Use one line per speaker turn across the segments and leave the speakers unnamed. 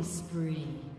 Killing spree.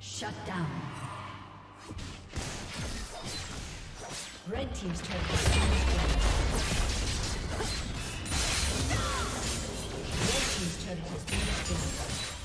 Shut down. Red Team's turret Red Team's turret has been destroyed.